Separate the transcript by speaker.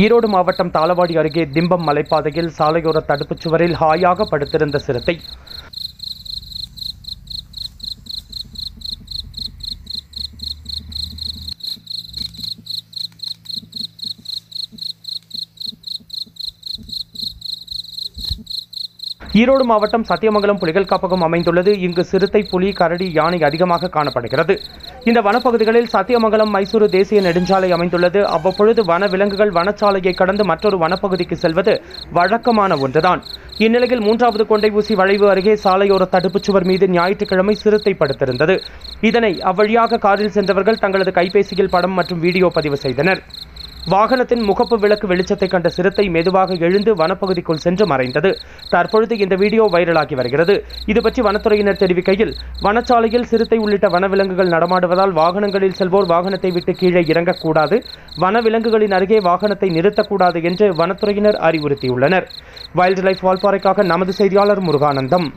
Speaker 1: ஈரோடு மாவட்டம் தாளவாடி அருகே திம்பம் மலைப்பாதையில் சாலையோர தடுப்புச் சுவரில் ஹாயாக படுத்திருந்த சிறுத்தை. ஈரோடு மாவட்டம் சத்தியமங்கலம் புலிகள் காப்பகம் அமைந்துள்ளது. இங்கு சிறுத்தை புலி கரடி யானை அதிகமாக காணப்படுகிறது. இந்த வனப்பகுதிகளில் சத்தியமங்கலம் மைசூரு தேசிய நெடுஞ்சாலை அமைந்துள்ளது. அவ்வப்பொழுது வன விலங்குகள் வனச்சாலையை கடந்து மற்றொரு வனப்பகுதிக்கு செல்வது வழக்கமான ஒன்றுதான். இந்நிலையில் மூன்றாவது கொண்டை ஊசி வளைவு அருகே சாலையோர தடுப்புச் சுவர் மீது ஞாயிற்றுக்கிழமை சிறுத்தை படுத்திருந்தது. இதனை அவ்வழியாக காரில் சென்றவர்கள் தங்களது கைபேசியில் படம் மற்றும் வீடியோ பதிவு செய்தனர். வாகனத்தின் முகப்பு விளக்கு வெளிச்சத்தை கண்ட சிறுத்தை மெதுவாக எழுந்து வனப்பகுதிக்குள் சென்று மறைந்தது. தற்பொழுது இந்த வீடியோ வைரலாகி வருகிறது. இது பற்றி வனத்துறையினர் தெரிவிக்கையில் வனச்சாலையில் சிறுத்தை உள்ளிட்ட வனவிலங்குகள் நடமாடுவதால் வாகனங்களில் செல்வோர் வாகனத்தை விட்டு கீழே இறங்கக்கூடாது. வனவிலங்குகளின் அருகே வாகனத்தை நிறுத்தக்கூடாது என்று வனத்துறையினர் அறிவுறுத்தியுள்ளனர். வைல்ட் லைஃப் வால்பாறைக்காக நமது செய்தியாளர் முருகானந்தம்.